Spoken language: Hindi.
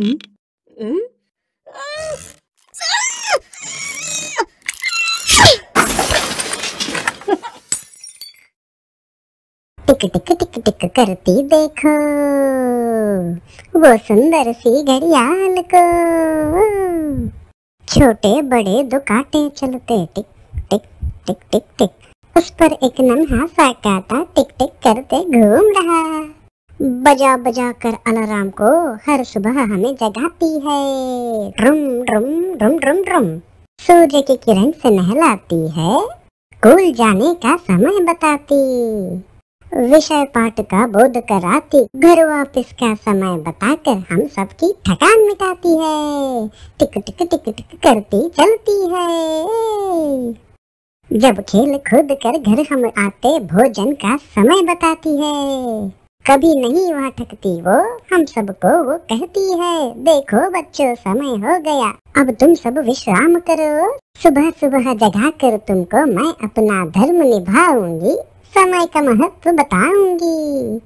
टिक टिक टिक टिक करती देखो। वो सुंदर सी घड़ियाल को। छोटे बड़े दो कांटे चलते टिक टिक टिक टिक टिक। उस पर एक नन्हा सा कांटा टिक टिक करते घूम रहा। बजा बजा कर अलार्म को हर सुबह हमें जगाती है। ड्रुम ड्रुम ड्रुम ड्रुम ड्रुम। सूर्य की किरण से नहलाती है स्कूल जाने का समय बताती। विषय पाठ का बोध कराती, घर वापस का समय बताकर हम सबकी थकान मिटाती है। टिक टिक टिक टिक करती चलती है। जब खेल खुद कर घर हम आते, भोजन का समय बताती है। कभी नहीं वहाँ थकती वो। हम सबको वो कहती है, देखो बच्चों, समय हो गया। अब तुम सब विश्राम करो। सुबह सुबह जगा कर तुमको मैं अपना धर्म निभाऊँगी। समय का महत्व बताऊँगी।